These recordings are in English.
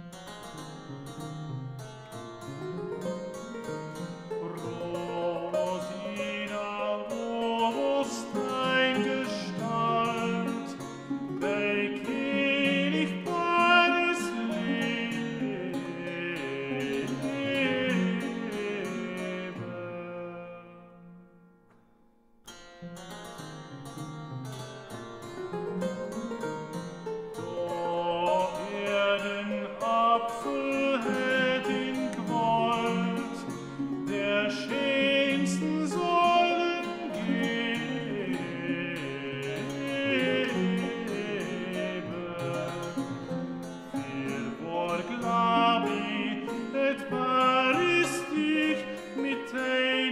Bye.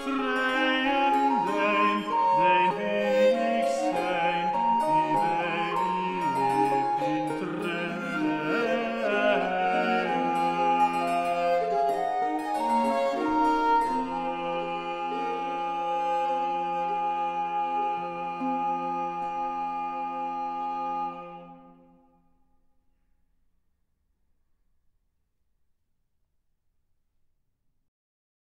freie